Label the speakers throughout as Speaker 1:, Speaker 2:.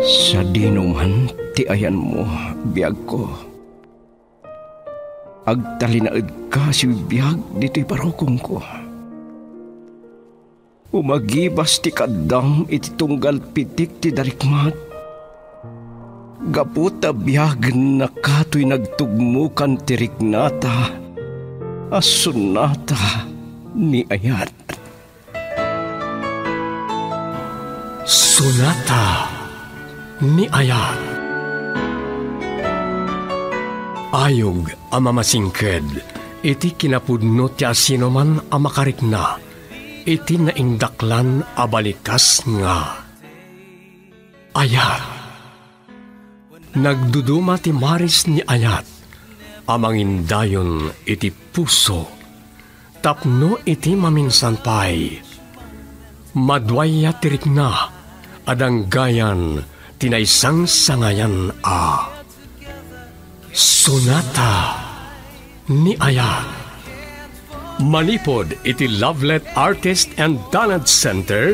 Speaker 1: Sa dinuman, ti ayan mo, biyag ko. Agtalinaid ka si biyag dito'y parokong ko. Umagibas ti kadam iti tunggal pitik ti darikmat. Gaputa biyag na kato'y nagtugmukan ti riknata. Asunata ni ayat.
Speaker 2: Sunata ni Ayat. Ayog ang mamasingked, iti kinapudno ti asino man ang iti naindaklan abalikas nga. Ayat. Nagduduma ti maris ni Ayat, amangin dayon iti puso, tapno iti maminsan pay. Madwaya tirik na, adang gayan tinaysang sangayan a. Sonata ni Ayat. Manipod iti Lovelet Artist and Talent Center,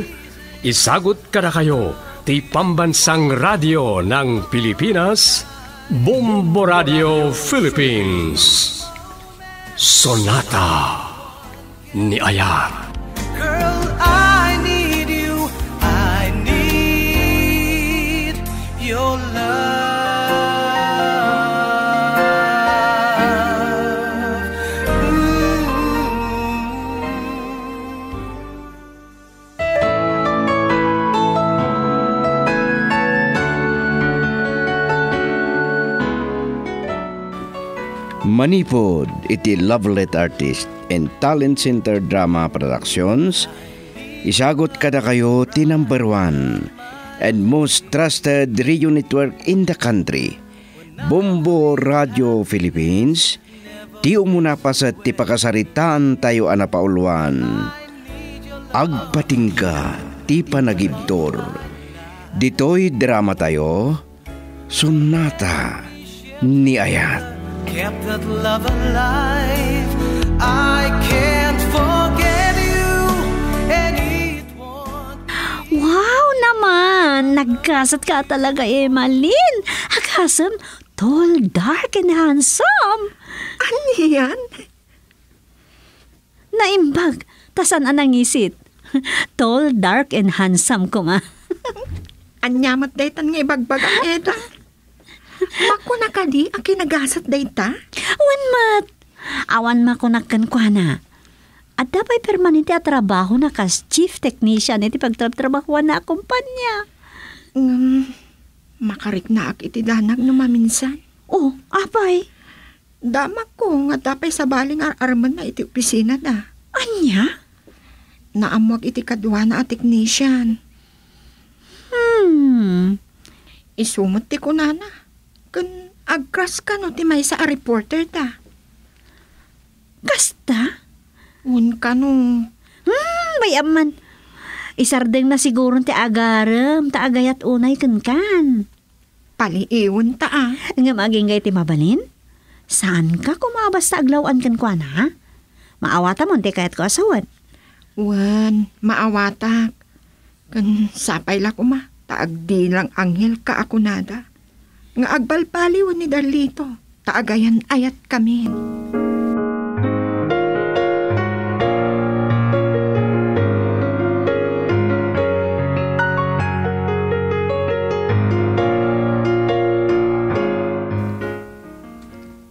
Speaker 2: isagot kada kayo ti pambansang radio ng Pilipinas, Bombo Radio Philippines. Sonata ni Ayat.
Speaker 1: Manipod iti Lovelet Artist and Talent Center Drama Productions Isagot kada kayo ti number one and most trusted radio network in the country Bombo Radio Philippines. Ti umuna pa sa ti pakasaritaan tayo anapauluan Agpatingga ti panagibtor Ditoy drama tayo Sunata ni Ayat
Speaker 3: kept that love alive. I can't forget you, and it won't.
Speaker 4: Wow naman! Nagkasat ka talaga, Emalyn. Hakasam, tall, dark, and handsome.
Speaker 5: Ano yan?
Speaker 4: Naimbag, tasan anang isit. tall, dark, and handsome ko ma.
Speaker 5: Anyamat daytan nga ibagbag ang eda. Mako na kadi, ang kinagasat dayta?
Speaker 4: Awan mat. Awan makunakkan ko na. At dapat permanente at trabaho na kas chief technician iti pagtrabaho na kumpanya.
Speaker 5: Um, makarik na ak iti danag no maminsan.
Speaker 4: Oh, apay.
Speaker 5: Damak ko nga dapay sa baling ar-arman na iti opisina na.
Speaker 4: Anya?
Speaker 5: Naamwag iti kadwa na a technician.
Speaker 4: Hmm.
Speaker 5: Isumot ti kunana. Kun agkras ka no ti may sa a reporter ta.
Speaker 4: Kasta?
Speaker 5: Un ka no.
Speaker 4: Hmm, bayaman. Isardeng na siguro ti agarem, ta agayat unay kan kan.
Speaker 5: Paliiwan ta ah.
Speaker 4: Nga maging ti mabalin? Saan ka kumabas ta aglawan kan kwa na? Maawata mo ti kayat ko asawan.
Speaker 5: Wan, maawatak. Kan sapay la ko ma. Taagdi lang anghel ka ako nada. Nga agbalbaliw ni Darlito. Taagayan ayat kami.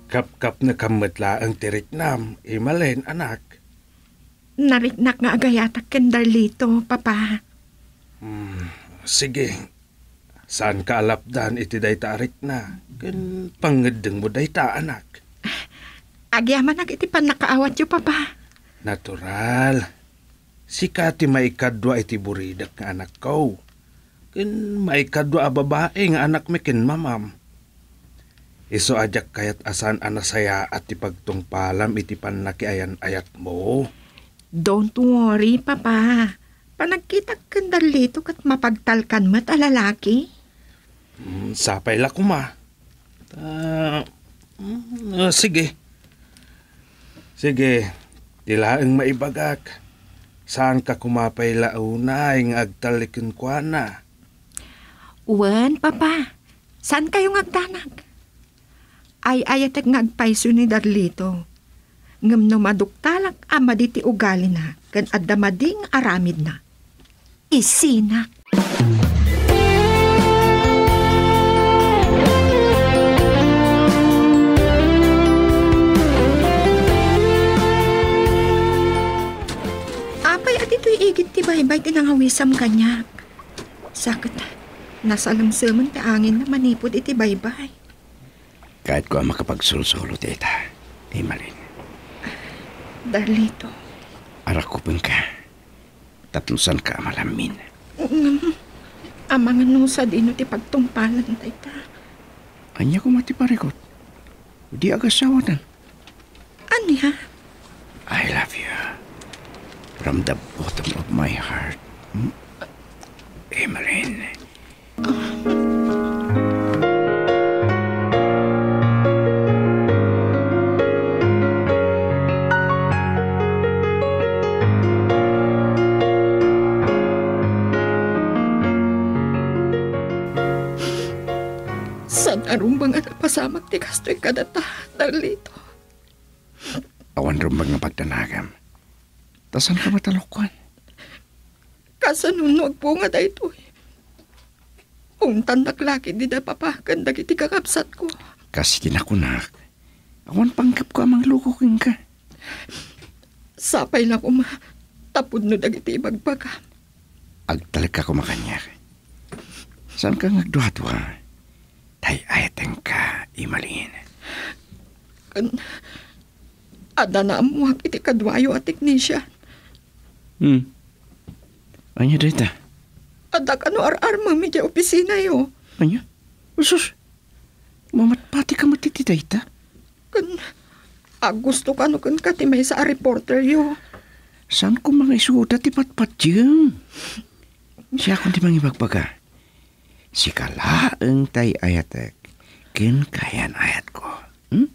Speaker 6: Kap-kap na kamatla ang tirik nam, imalen anak.
Speaker 5: Nariknak nga agayatak ken Darlito, papa.
Speaker 6: Hmm, sige, saan ka alapdan iti day tarik na? Kan pangedeng mo day ta anak.
Speaker 5: Agyaman ag iti pan nakaawat yo, papa.
Speaker 6: Natural. Si Kati maikadwa iti buridak nga anak ko. Kan maikadwa a babae nga anak mi ken mamam. Iso ajak kayat asan anasaya at ipagtungpalam iti panakiayan ayat mo.
Speaker 5: Don't worry, papa. Panagkita kan Darlito kat mapagtalkan mo't a lalaki.
Speaker 6: Hmm, sapay la kuma. Mm, ah, sige. Sige, tilaang maibagak. Saan ka kumapay launay nga agtalikon kwa na?
Speaker 5: Uwan, papa. Saan kayo ngagdanag? Ay ayatek ngagpaiso ni Darlito. Ngam no maduktalak ama diti ugali na, kan adda mading aramid na. Isinak. Apay at ito'y igit ti baybay tinangawisam kanyak. Sakit, nasa langsaman ti angin na manipod iti baybay.
Speaker 1: Kahit ko ang makapagsulsulo, tita. Imalin,
Speaker 5: Darlito,
Speaker 1: arakupin ka. Tatlusan ka malamin.
Speaker 5: amang ano sa dino ti pagtumpalan tayta.
Speaker 1: Anya ko matiparikot. Di agasawatan.
Speaker 5: Anya?
Speaker 1: I love you. From the bottom of my heart. Hmm? Emeline.
Speaker 5: Napasamak ti kastoy kadata, Darlito.
Speaker 1: Awan rumbang nga pagtanagam. Tasan ka matalokwan?
Speaker 5: Kasanunog po nga dayto. Untan naklaki di da papakan dagiti kakapsat ko.
Speaker 1: Kasi kinakunak. Awan panggap ko amang lukukin ka.
Speaker 5: Sapay lang uma. Tapod no dagiti ibagbaga.
Speaker 1: Agtalag ka kumakanyak. Saan ka ngagduhatwa? Tay ayateng ka, Imalin.
Speaker 5: Kan, ada na amuhak iti kadwayo at teknisya.
Speaker 1: Hmm. Anya dita?
Speaker 5: Ada kano ar-ar mami di opisina yo.
Speaker 1: Anya? Usus. Mamatpati ka matititay ta?
Speaker 5: Kan, ah, gusto ka no kan katimay sa reporter yo.
Speaker 1: Saan ko mga isuda ti patpat diyang? Siya kung di mga ibagbaga. Si kalaang tay ayatek. Kin kayan ayat ko. Hmm?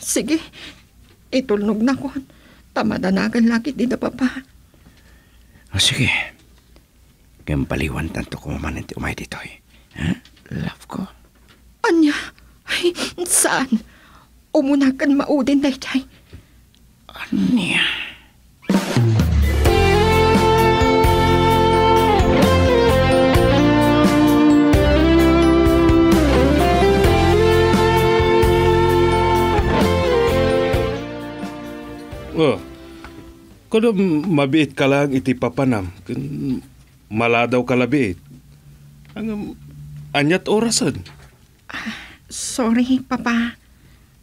Speaker 5: Sige, itulnog na ko. Tamadanagan lagi di da papa.
Speaker 1: O sige. Kaya paliwan tanto ko mamanin ti umay dito eh. Ha? Love ko.
Speaker 5: Anya, ay, saan? Umunakan maudin daytay.
Speaker 1: Anya?
Speaker 6: Oh. Kuno mabiit ka lang iti papanam. Maladaw ka labiit. Ang um, anyat orasan.
Speaker 5: Sorry, papa.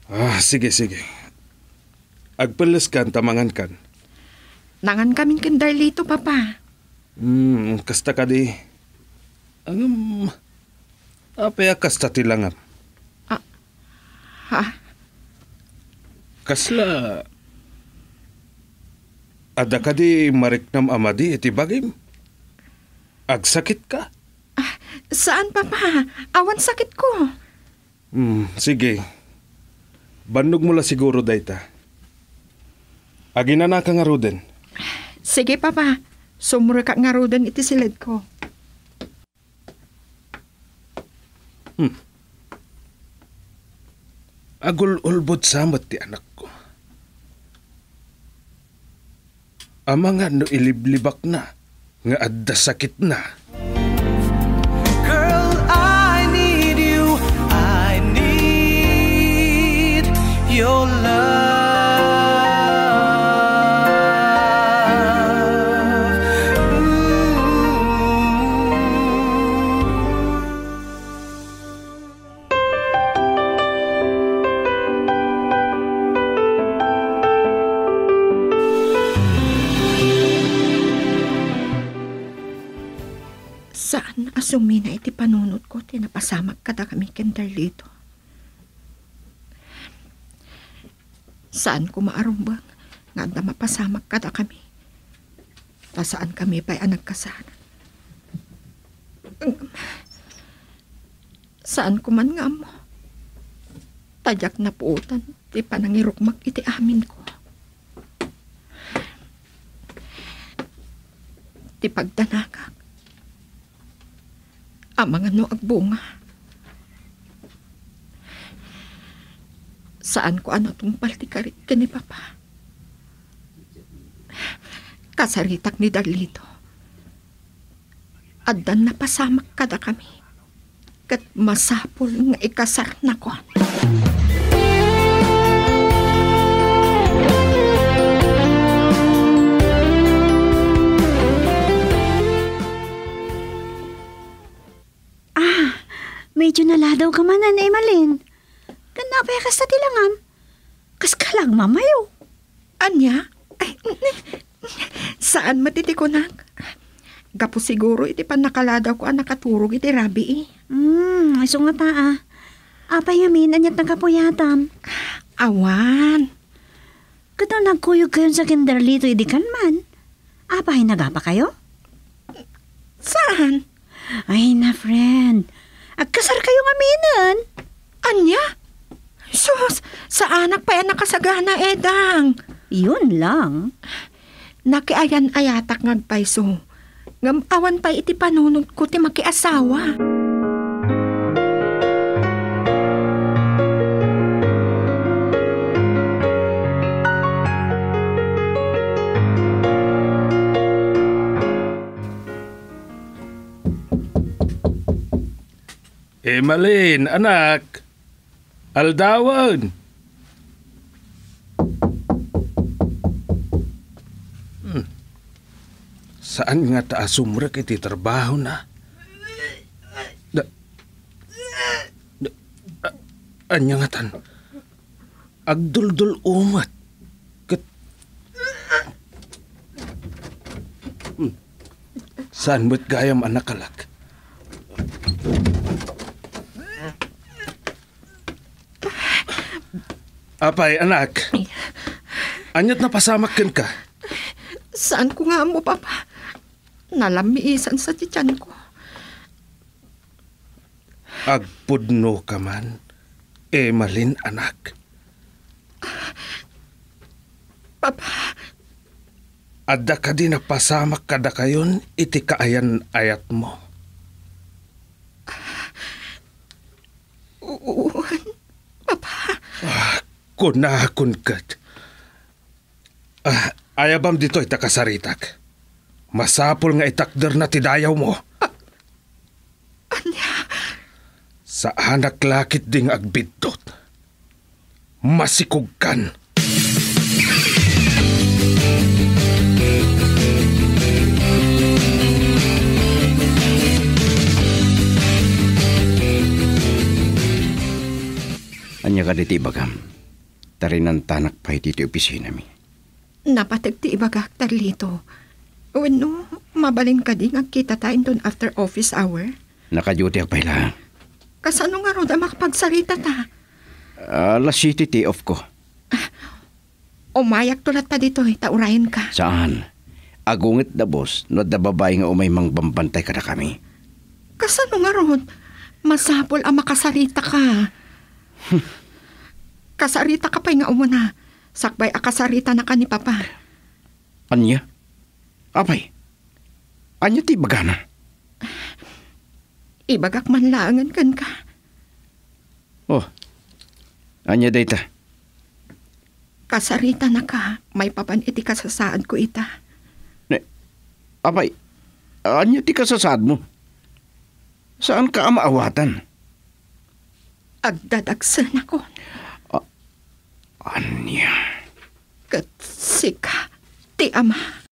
Speaker 6: Ah, sige, sige. Agpalas kan, tamangan kan.
Speaker 5: Nangan kaming kindarlito, papa.
Speaker 6: Hmm, kasta ka di. Ang um, apaya kasta tilangam.
Speaker 5: Ha?
Speaker 6: Kasla. Ada ka di mariknam amadi iti bagim. Agsakit ka.
Speaker 5: Saan, papa? Awan sakit ko.
Speaker 6: Hmm, sige. Bandog mo la siguro dayta. Agina na ka nga ruden.
Speaker 5: Sige, papa. Sumura ka nga rodan iti silid ko.
Speaker 6: Agul-ulbod samat ti anak ko. Ama nga no iliblibak na, nga adda sakit na.
Speaker 5: Saan asumi na iti panunot ko, tinapasamak kada kami kindarlito. Saan ko maarumbang, nga da mapasamak kada kami. Ta saan kami pa'y anak kasana. Saan ko man nga mo. Tadyak na puutan, ti panangirukmak iti amin ko. Ti pagdanagak Amang ano agbunga. Saan ko ano tong paltikarit ka ni Papa? Kasaritak ni Darlito. Adan na pasamak kada kami. Kat masapol nga ikasar na ko.
Speaker 4: Medyo naladaw ka man, Nanay Malin. Kanapay ka sa tilangam. Kas ka lang mamayo.
Speaker 5: Anya? Ay, saan matitikunak? Gapo siguro iti pa nakaladaw ko ang nakaturog iti rabi eh.
Speaker 4: Hmm, ay sunga ta ah. Apay yamin, anyat ng kapuyatam.
Speaker 5: Awan.
Speaker 4: Kato nagkuyog kayo sa kinderlito, idi kan man. Apay nagapa kayo?
Speaker 5: Saan?
Speaker 4: Ay na, friend. Agkasar kayo ngaminan.
Speaker 5: Anya? Sus, sa anak pa yan nakasagana edang.
Speaker 4: Yun lang.
Speaker 5: Nakiayan ayatak ngagpayso. Ngam awan pa iti panunod ko ti makiasawa.
Speaker 6: Emalin, anak. Aldawan. Hmm. Saan nga ta asumrek iti trabaho na? Da, da, a- anya nga tan. Agduldul umat. Kat, Hmm. Saan mo't gayam anak kalak? Apay, anak. Anyat na pasamak ken ka.
Speaker 5: Saan ko nga mo, papa? Nalamiisan sa tityan ko.
Speaker 6: Agpudno ka man. Emalin, anak.
Speaker 5: Papa,
Speaker 6: Adda ka di na pasamak kada kayon, iti kaayan ayat mo.
Speaker 5: uwan. Papa,
Speaker 6: Kunakon kat. Ah, ayabam dito itakasaritak. Masapol nga itakder na tidayaw mo. Sa anak lakit ding agbidtot. Masikugkan.
Speaker 1: Anya ka diti bagam. Tarinan tanak pa iti opisina mi.
Speaker 5: napatagti ibagak tarlito. Wano, mabalin ka di nga kita tayo doon after office hour.
Speaker 1: Nakaduty ako pala.
Speaker 5: Kasano nga ro da makapagsarita ta?
Speaker 1: Alas city ti off ko.
Speaker 5: Umayak tulat ta dito, eh, taurayan ka.
Speaker 1: Saan? Agungit na boss, no da babae nga umay mang bambantay ka na kami.
Speaker 5: Kasano nga ron? Masapol ang makasarita ka. kasarita ka pa nga umuna. Sakbay akasarita na ka ni Papa.
Speaker 1: Anya? Apay? Anya ti bagana?
Speaker 5: Ibagak man laangan kan ka.
Speaker 1: Oh, anya dayta?
Speaker 5: Kasarita na ka. May papan iti kasasaad ko ita.
Speaker 1: Apay, anya ti kasasad mo? Saan ka amaawatan?
Speaker 5: Agdadagsan ako.
Speaker 1: Anya?
Speaker 5: Katsika. Ti ama.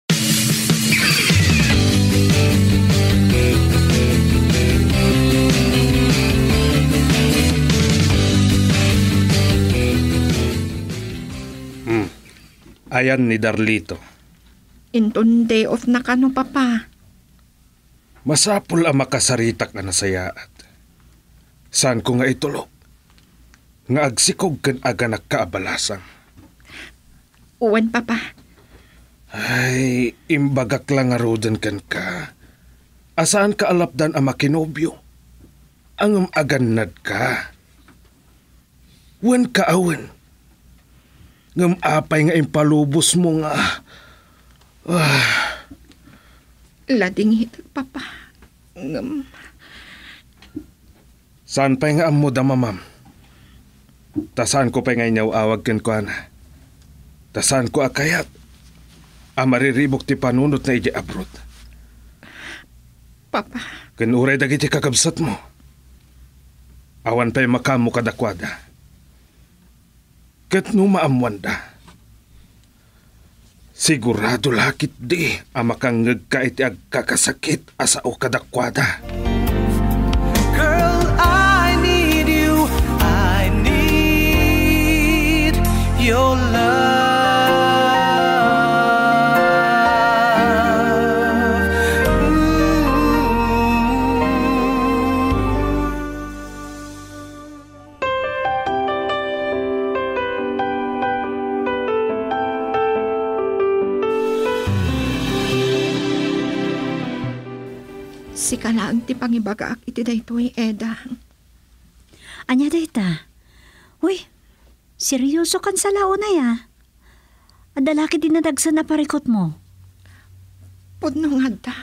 Speaker 6: Ayan ni Darlito.
Speaker 5: Inton day off na ka no, Papa.
Speaker 6: Masapul ang makasaritak na nasayaat. Saan ko nga itulog? Nga agsikog kan aga nakaabalasang.
Speaker 5: Uwan, Papa.
Speaker 6: Ay, imbagak lang nga rodan kan ka. Asaan ka alapdan ang makinobyo? Ang aganad ka. Wan ka awan. Ngam apay nga impalubos mo nga.
Speaker 5: Lading hitag, Papa. Ngam.
Speaker 6: Saan pa nga amo da mamam? Tasaan ko pa nga inyaw awag ken ko ana. Tasaan ko akayat. A mariribok ti panunot na iji abroad.
Speaker 5: Papa,
Speaker 6: Ken uray dagiti kakabsat mo. Awan pa'y makamo kadakwada. Ket no maamwan da. Sigurado lakit di ang makangag ka iti agkakasakit asa o kadakwada.
Speaker 3: Girl, your love.
Speaker 5: Si kalaang ti pangibagaak iti daytoy Eda.
Speaker 4: Anya dayta. Uy, seryoso kan sa laon na ya. Adalaki din nadagsan na parikot mo.
Speaker 5: Pudno nga da.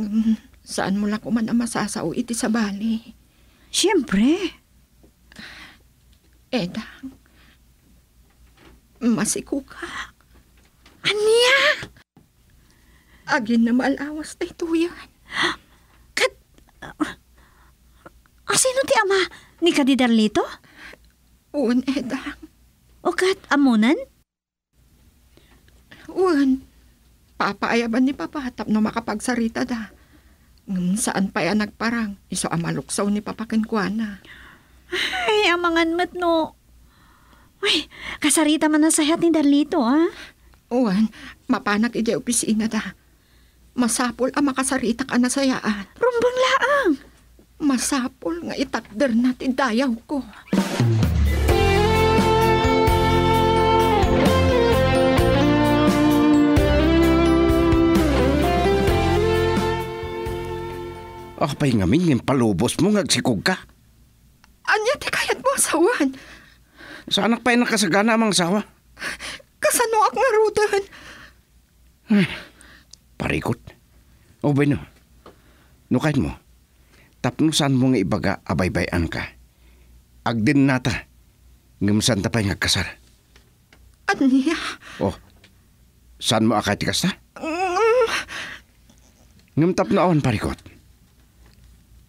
Speaker 5: Mm, saan mo lang kuman ang masasao iti sa bali?
Speaker 4: Siyempre.
Speaker 5: Eda, masiku ka.
Speaker 4: Anya?
Speaker 5: Agin na malawas na ito yan.
Speaker 4: Kat... Ah, sino ti ama? Ni Kadidarlito?
Speaker 5: Uwan, Eda.
Speaker 4: O kat amunan?
Speaker 5: Uwan. Papaayaban ni Papa tap na makapagsarita da. Ngam saan pa yan nagparang? Iso amaluksaw ni Papa Kenkwana.
Speaker 4: Ay, amangan mat no. Uy, kasarita man na sayat ni Darlito, ah.
Speaker 5: Uwan, mapanak iti opisina da. Masapol ang makasarita ka na sayaan.
Speaker 4: Rumbang laang.
Speaker 5: Masapol nga itakder natin dayaw ko.
Speaker 1: Ah, pa'y ngamin yung palubos mo ngagsikog ka.
Speaker 5: Anya ti kayat mo asawan?
Speaker 1: Sa anak pa'y nakasagana amang sawa.
Speaker 5: Kasano ak nga rudan?
Speaker 1: Parikot. O ba no? Nukait mo. Tapnusan mo nga ibaga abaybayan ka. Agdin nata. Ngumsan ta pa'y ngagkasar.
Speaker 5: Anya?
Speaker 1: Oh, saan mo akay tikas ta? Ngumtap na awan parikot.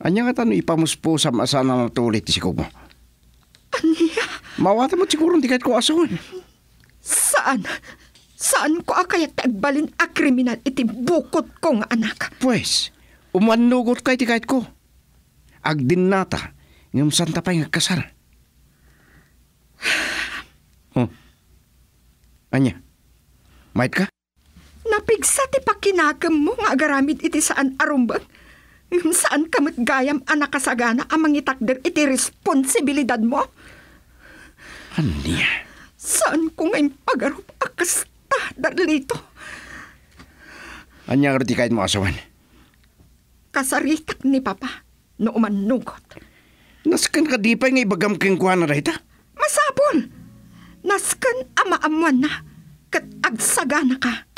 Speaker 1: Anya nga tano ipamuspo sa masana na tulit ti sikog mo.
Speaker 5: Anya?
Speaker 1: Mawata mo siguro di kahit ko asawan.
Speaker 5: Saan? Saan ko akayat tagbalin a kriminal iti bukod kong anak?
Speaker 1: Pues, umanugot kay ti kahit ko. Agdin nata. Ngumsan ta pa'y ngagkasar. Oh. Anya? Mait ka?
Speaker 5: Napigsa ti pakinagam mo nga agaramid iti saan arumbang. Saan kamot gayam anak kasagana ang mangitakder iti responsibilidad mo?
Speaker 1: Anya?
Speaker 5: Saan ko ngayon pagarup akasta darlito?
Speaker 1: Anya nga ti kahit mo asawan.
Speaker 5: Kasaritak ni Papa no umanugot.
Speaker 1: Naskan ka di pa nga ibagam keng kuha na rita.
Speaker 5: Masapol! Naskan ama-amuan na kat agsagana ka.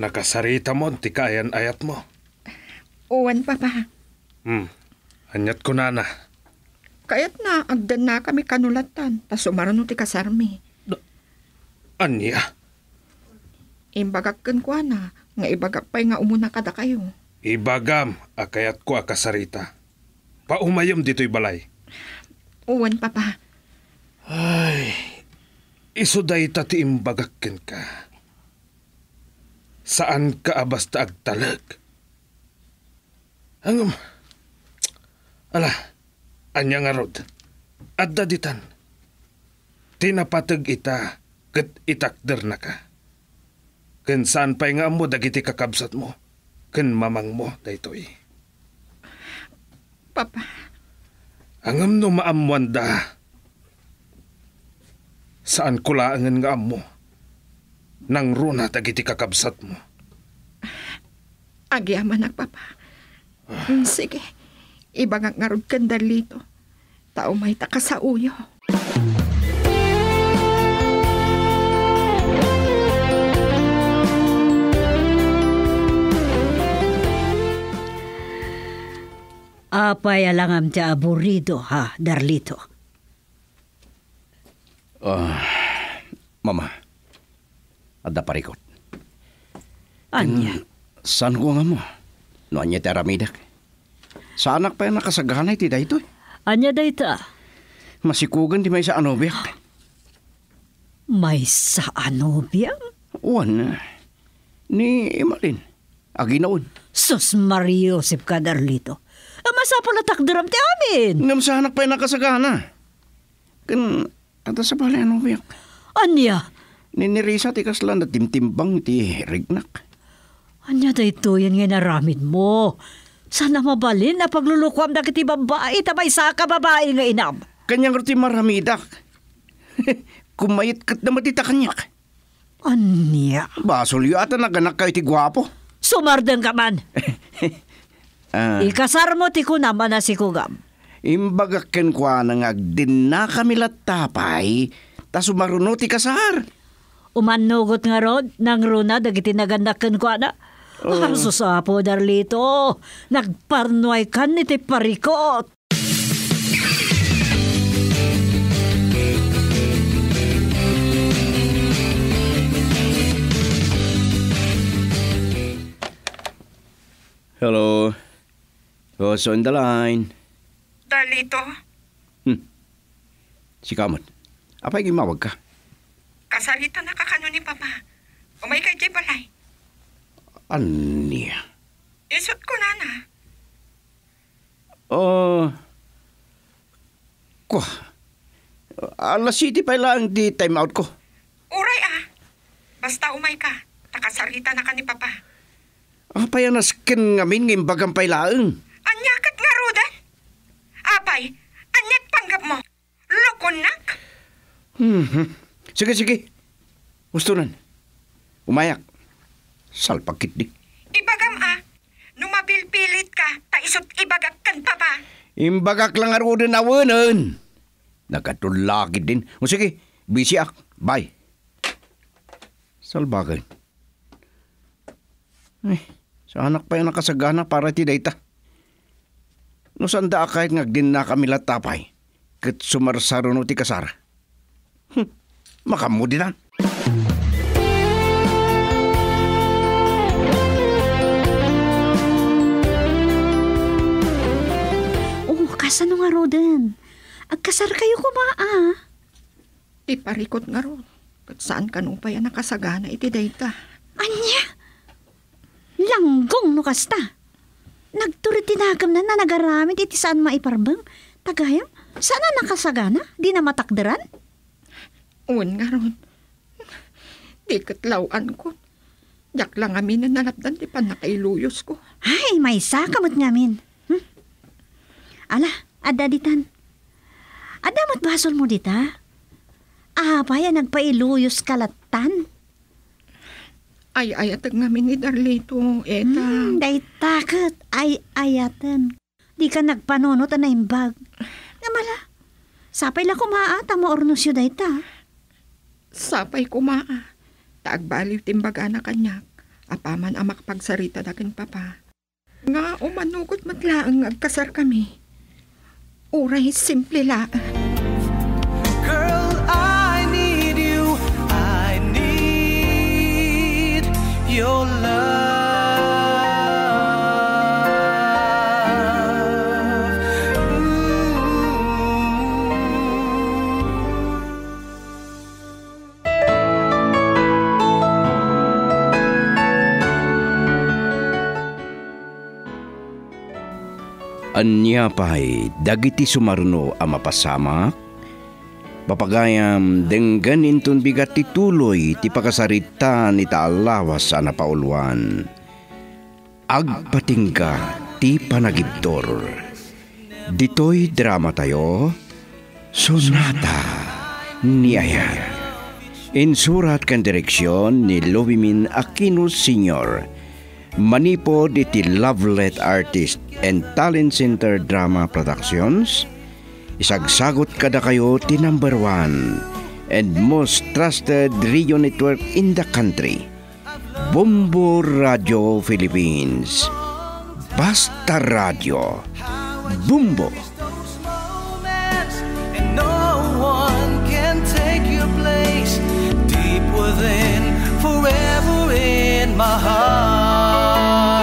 Speaker 6: Nakasarita mo, ti kayan ayat mo.
Speaker 5: Uwan, Papa.
Speaker 6: Hmm, anyat ko na na.
Speaker 5: Kaya't na, agdan na kami kanulatan. Tas umarano ti kasarmi.
Speaker 6: Anya,
Speaker 5: Imbagak kan kwa na. Nga ibagak pa'y nga umuna kada kayo.
Speaker 6: ibagam akayat ko akasarita. Paumayom dito'y balay.
Speaker 5: Uwan, Papa.
Speaker 6: Ay, isuday ta ti imbagakken ka. Saan ka abasta agtalag? Hangam, ala, anya nga rod, adda ditan. Tinapatag ita, kat itakder na ka. Ken saan pa'y nga mo dagiti kakabsat mo, ken mamang mo daytoy.
Speaker 5: Papa,
Speaker 6: Angam no maamuan da. Saan kulaangan nga amo? nang runa dagiti kakabsat mo.
Speaker 5: Agyaman nagpapa. Hmm, sige, ibang nga rod kandalito. Tao may takasa uyo.
Speaker 4: Apay alangam ti aburido ha, Darlito.
Speaker 1: Ah, uh, mama ada parikot.
Speaker 4: Anya,
Speaker 1: Saan ko nga mo? No, anya teramidak. Sa anak pa yung nakasaghanay ti dayto.
Speaker 4: anya dayta.
Speaker 1: Masikugan di may sa ano biyak.
Speaker 4: May sa ano biyang?
Speaker 1: Uwan, ni Emalin. Aginaon.
Speaker 4: Sus Mario, sip ka, Darlito. Ah, Masapol na takdiram ti amin.
Speaker 1: Ngam sa anak pa yung nakasagana. Kan, ata sa balay ano biyak.
Speaker 4: Anya,
Speaker 1: Ninirisa ti kaslan na timtimbang ti rignak.
Speaker 4: anya dayto yan nga naramid mo. Sana mabalin na paglulukwam na kiti babae, tabay sa ka babae nga inam.
Speaker 1: Kanyang roti maramidak. Kumayit kat na matita kanyak.
Speaker 4: Anya,
Speaker 1: Basol yu ata naganak kayo ti gwapo.
Speaker 4: sumardeng ka man.
Speaker 1: Ah,
Speaker 4: Ikasar mo ti ko naman na si Kugam.
Speaker 1: imbagaken kwa nang agdin na kami latapay, ta sumaruno ti kasar.
Speaker 4: Umanugot nga rod, nang runa, dagiti nagandakan ko na. Oh. susapo, Darlito. Nagparnoy kan ni ti parikot.
Speaker 1: Hello. Who's on the line?
Speaker 5: Darlito,
Speaker 1: Si Kamot. Apay gimawag ka?
Speaker 5: Kasarita na kakano ni Papa. Umay kay Jay Balay.
Speaker 1: Aniya.
Speaker 5: Isot ko na na.
Speaker 1: Oh. Kwa. Alas city pa lang di time out ko.
Speaker 5: Uray ah. Basta umay ka. Takasarita na ka ni Papa.
Speaker 1: Apay ang naskin ngamin ng bagang pailaang.
Speaker 5: Anyakat nga rudan. Apay, anyat panggap mo. Lokonak.
Speaker 1: Hmm. Sige, sige. Gusto nun. Umayak. Salpagkit di.
Speaker 5: Ibagam ah. Numabilpilit ka, taisot ibagak kan Papa.
Speaker 1: Imbagak lang aro din awanan. Nakatulakid din. O sige, busy ak. Bye. Salbagay. Ay, sa anak pa yung nakasagana para ti dayta. No sanda kahit ngagdin na kami latapay. Kat sumarsaro no ti kasara. Hm, makamudinan.
Speaker 4: Oh, kasano nga roden? Agkasar kayo kumaa.
Speaker 5: Ti parikot nga ro. Kat saan ka nung pa yan nakasagana iti dayta.
Speaker 4: Anya? Langgong no kasta. Nagturit tinagam na na nagaramid iti saan maiparbang. Tagayam, sana nakasagana? Di na matakderan?
Speaker 5: Uwan nga ron. Di katlauan ko. Yak lang amin na nalapdan di pa nakailuyos ko.
Speaker 4: Ay, may sakamot ngamin. Hmm? Ala, adaditan. Adamot basol mo dita? Ah, paya nagpailuyos kalatan.
Speaker 5: Ay ayatag ngamin ni Darlito. Eta.
Speaker 4: Hmm, day takot. Ay, ayatan. Di ka nagpanunot na imbag. Namala, sapay la kumaata mo ornosyo day ta.
Speaker 5: Sapay kumaa. Taagbaliw timbaga na kanyak. Apaman ang makapagsarita dakin papa. Nga umanugot matlaang agkasar kami. Uray simple la.
Speaker 1: Anya pa'y dagiti sumaruno a mapasamak, papagayam denggan inton bigat ti tuloy ti pakasarita ni taalawas a napauluan. Agpatingga ti panagibdor. Ditoy drama tayo, Sonata ni Ayan. Insurat kan direksyon ni Lovimin Aquino Sr. Manipod iti Lovelet Artist and Talent Center Drama Productions. Isagsagot kada kayo ti number one and most trusted radio network in the country. Bombo Radio Philippines. Basta Radio. Bumbo.
Speaker 2: no one can take your place. Deep within, my heart.